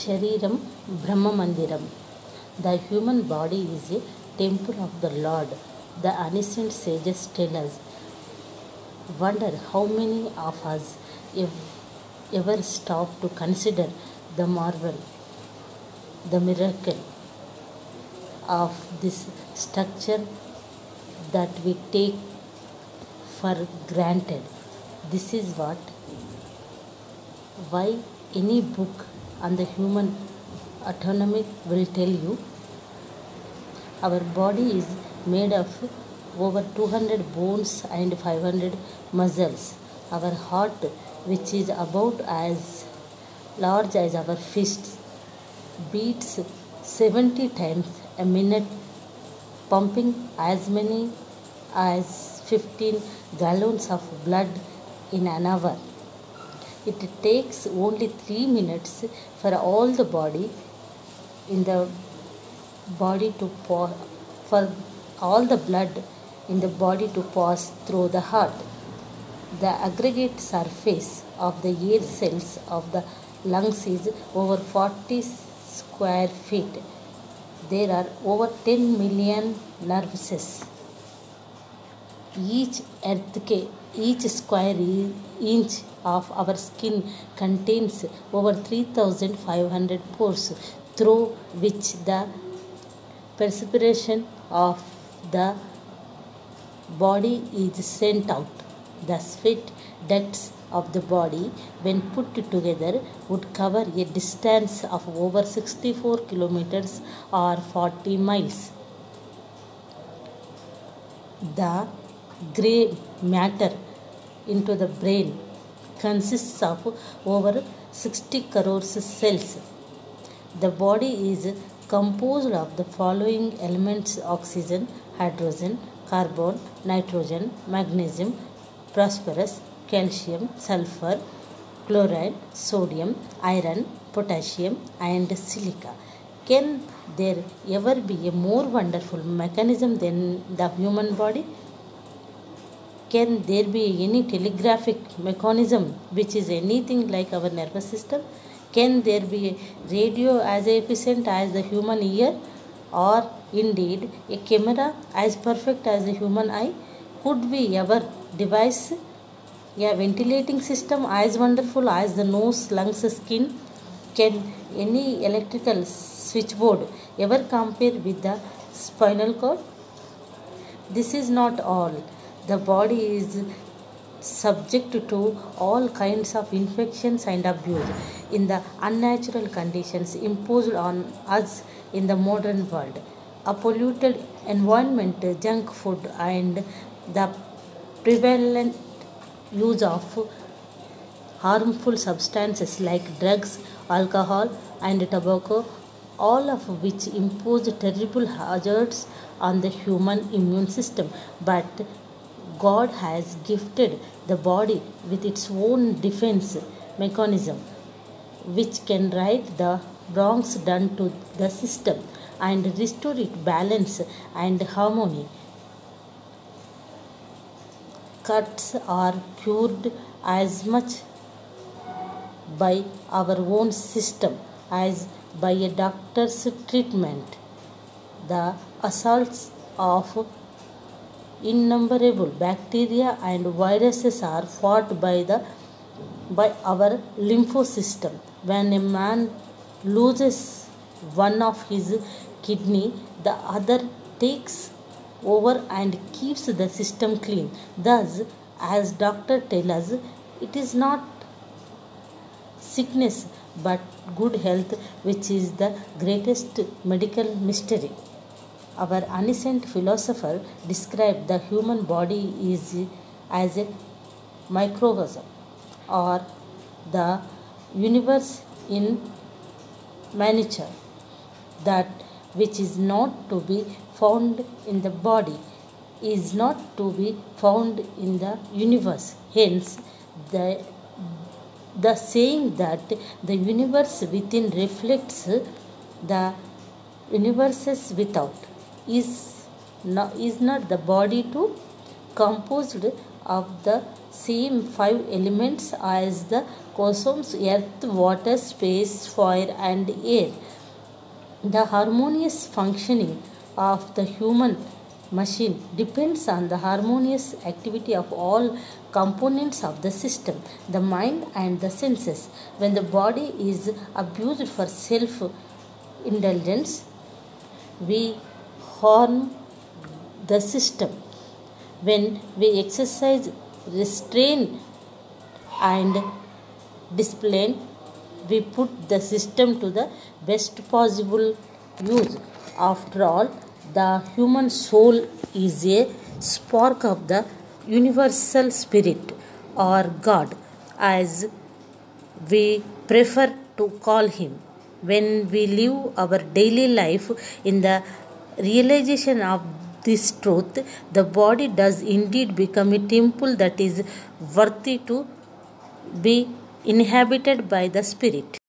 Shariram Brahma Mandiram. The human body is a temple of the Lord. The ancient sages tell us. Wonder how many of us ev- ever stop to consider the marvel, the miracle of this structure that we take for granted. This is what why any book on the human anatomy will tell you. Our body is made of over 200 bones and 500 muscles. Our heart which is about as large as our fists beats 70 times a minute pumping as many as 15 gallons of blood in an hour it takes only 3 minutes for all the body in the body to pour for all the blood in the body to pass through the heart. The aggregate surface of the air cells of the lungs is over 40 square feet. There are over 10 million nerves each earthquake each square inch of our skin contains over 3500 pores through which the perspiration of the body is sent out. The sweat ducts of the body when put together would cover a distance of over 64 kilometers or 40 miles. The gray matter into the brain consists of over 60 crores cells. The body is composed of the following elements oxygen, hydrogen, carbon, nitrogen, magnesium, phosphorus, calcium, sulfur, chloride, sodium, iron, potassium, and silica. Can there ever be a more wonderful mechanism than the human body? Can there be any telegraphic mechanism which is anything like our nervous system? Can there be radio as efficient as the human ear? Or indeed a camera as perfect as the human eye? Could we ever devise a ventilating system as wonderful as the nose, lungs, skin? Can any electrical switchboard ever compare with the spinal cord? This is not all. The body is subject to all kinds of infections and abuse in the unnatural conditions imposed on us in the modern world. A polluted environment, junk food, and the prevalent use of harmful substances like drugs, alcohol, and tobacco, all of which impose terrible hazards on the human immune system. But God has gifted the body with its own defense mechanism, which can right the wrongs done to the system and restore it balance and harmony. Cuts are cured as much by our own system as by a doctor's treatment. The assaults of innumerable bacteria and viruses are fought by the by our lymphosystem. When a man loses one of his kidney, the other takes over and keeps the system clean. Thus, as doctor tell us, it is not sickness but good health which is the greatest medical mystery. Our ancient philosopher described the human body is as a microcosm or the universe in miniature that which is not to be found in the body is not to be found in the universe. Hence the the saying that the universe within reflects the universes without is not, is not the body to composed of the same five elements as the cosmos earth, water, space, fire, and air. The harmonious functioning of the human machine depends on the harmonious activity of all components of the system, the mind and the senses. When the body is abused for self indulgence, we harm the system. When we exercise restraint and discipline, we put the system to the best possible use. After all, the human soul is a spark of the universal spirit or God, as we prefer to call him. When we live our daily life in the realization of this truth, the body does indeed become a temple that is worthy to be inhabited by the spirit.